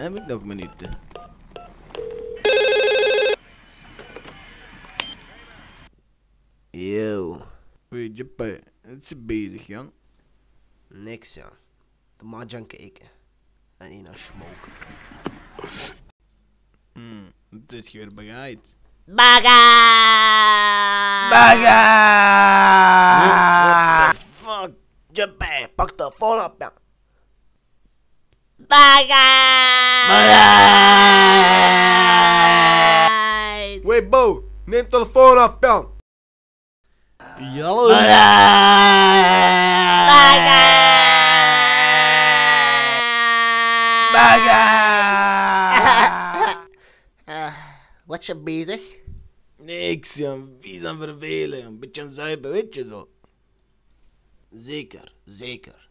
Heb ik nog minuten? Yo, Weet je, pa, het is bezig, jong. niks ja. De mahjong kijken. En een smoken. Hmm, het is weer begaaid. Baga! What the fuck? Pak de phone op ja. Wait, Bo, neem telefoon op, jong. Hallo. Wat je bezig? Niks, jong. Vies aan vervelen, jong. Beetje aan zuipen, weet je zo. Zeker, zeker.